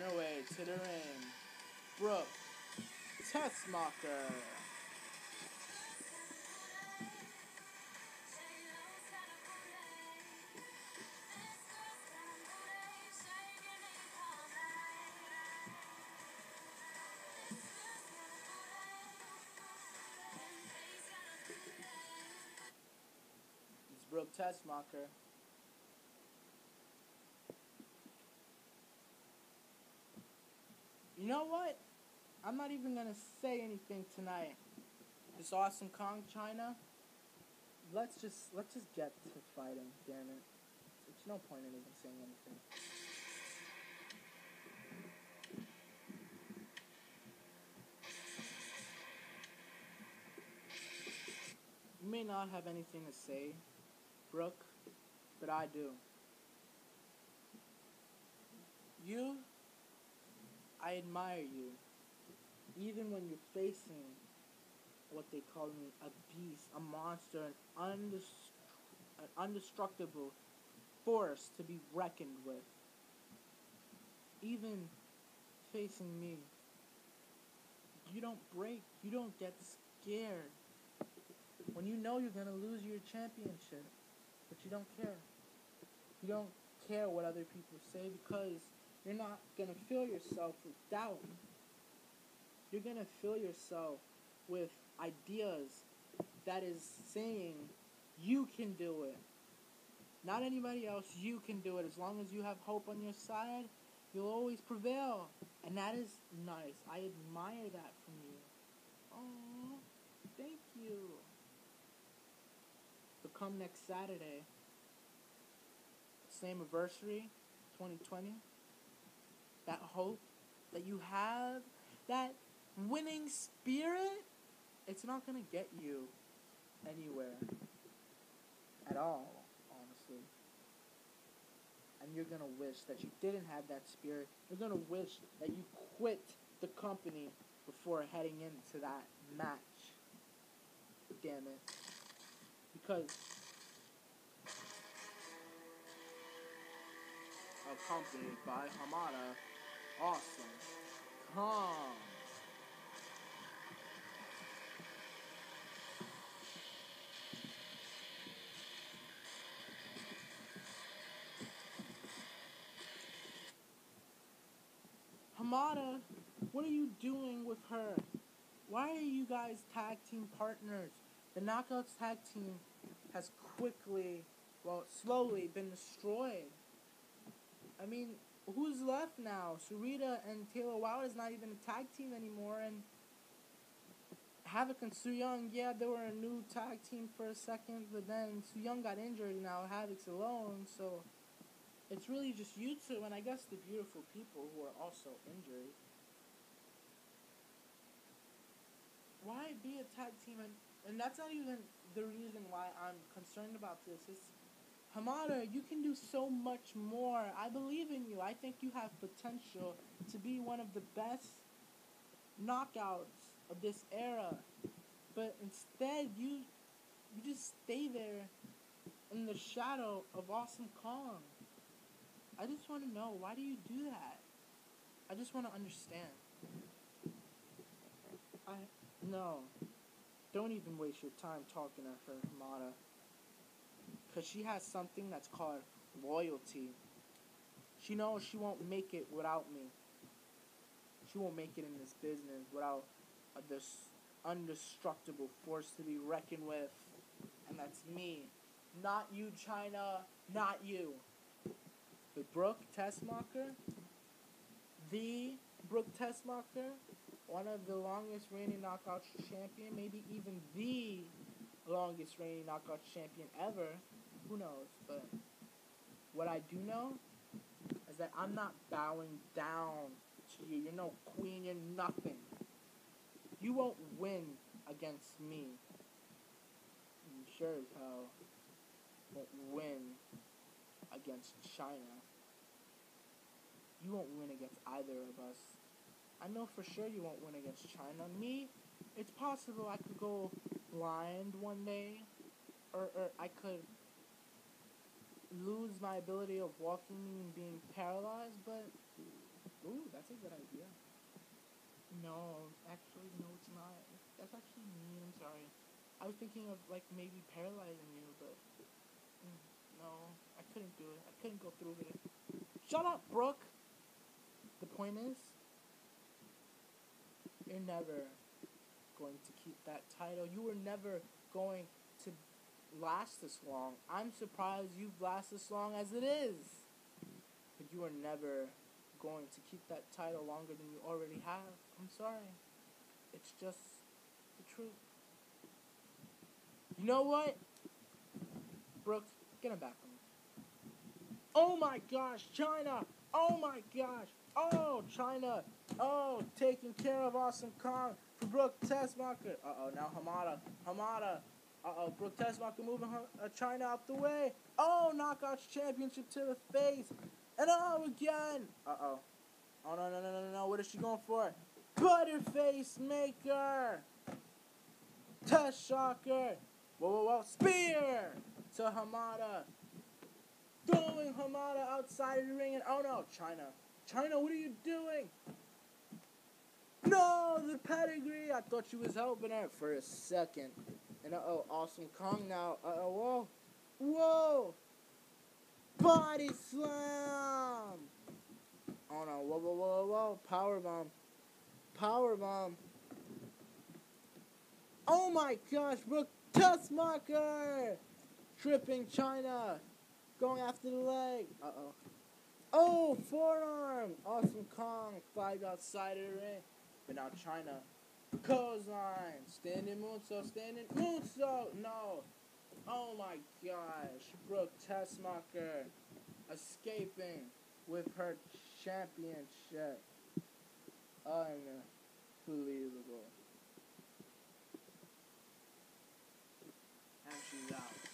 On her way to the ring, Brooke Tessmacher. Brooke Tessmacher. You know what? I'm not even gonna say anything tonight. This awesome Kong Chyna. Let's just let's just get to fighting, damn it. There's no point in even saying anything. You may not have anything to say, Brooke, but I do. You, I admire you. Even when you're facing what they call me a beast, a monster, an, an indestructible force to be reckoned with. Even facing me, you don't break, you don't get scared. When you know you're gonna lose your championship, but you don't care. You don't care what other people say because you're not gonna fill yourself with doubt. You're gonna fill yourself with ideas that is saying you can do it. Not anybody else, you can do it. As long as you have hope on your side, you'll always prevail. And that is nice. I admire that from you. Oh, thank you. But come next Saturday, same anniversary, 2020, that hope that you have, that winning spirit, it's not going to get you anywhere at all, honestly. And you're going to wish that you didn't have that spirit. You're going to wish that you quit the company before heading into that match. Damn it. Because accompanied by Hamada, awesome. Kong. Hamada, what are you doing with her? Why are you guys tag team partners? The Knockouts tag team has quickly, well, slowly been destroyed. I mean, who's left now? Sarita and Taylor Wilder is not even a tag team anymore, and Havok and Su Yung, yeah, they were a new tag team for a second, but then Su Yung got injured, and now Havok's alone, so it's really just you two, and I guess the beautiful people who are also injured. Why be a tag team? And, and that's not even the reason why I'm concerned about this. It's Hamada, you can do so much more. I believe in you. I think you have potential to be one of the best knockouts of this era. But instead, you you just stay there in the shadow of Awesome Kong. I just want to know why do you do that? I just want to understand. I no. Don't even waste your time talking to her, Hamada. Because she has something that's called loyalty. She knows she won't make it without me. She won't make it in this business without a, this indestructible force to be reckoned with. And that's me. Not you, Chyna. Not you. But Brooke Tessmacher, the Brooke Tessmacher, one of the longest reigning knockout champion, maybe even the longest reigning knockout champion ever. Who knows? But what I do know is that I'm not bowing down to you. You're no queen. You're nothing. You won't win against me. And sure as hell won't win against Chyna. You won't win against either of us. I know for sure you won't win against Chyna. Me, it's possible I could go blind one day, or, or I could lose my ability of walking and being paralyzed, but Ooh, that's a good idea. No, actually, no, it's not. That's actually mean. I'm sorry. I was thinking of like maybe paralyzing you, but mm, no, I couldn't do it. I couldn't go through with it. Shut up, Brooke. The point is, you're never going to keep that title. You were never going last this long. I'm surprised you've lasted as long as it is. But you are never going to keep that title longer than you already have. I'm sorry. It's just the truth. You know what? Brooks, get him back on me. Oh my gosh, Chyna! Oh my gosh! Oh, Chyna! Oh, taking care of Awesome Kong for Brooke Tessmacher. Uh oh, now Hamada. Hamada. Uh oh, Brooke Tessmacher moving her, uh, Chyna out the way. Oh, Knockouts Championship to the face. And oh, again. Uh oh. Oh, no, no, no, no, no. What is she going for? Butterface Maker. Tess-Shocker. Whoa, whoa, whoa. Spear to Hamada. Throwing Hamada outside of the ring. And oh no, Chyna. Chyna, what are you doing? No, the pedigree. I thought she was helping her for a second. And uh oh, Awesome Kong now. Uh oh, whoa. Whoa. Body slam. Oh no, whoa, whoa, whoa, whoa. Power bomb. Power bomb. Oh my gosh, Brooke Tessmacher! Tripping Chyna. Going after the leg. Uh oh. Oh, forearm! Awesome Kong. Five outside of the ring. But now Cause standing moonsault, standing moonsault. No. Oh my gosh. Brooke Tessmacher escaping with her championship. Unbelievable. And she's out.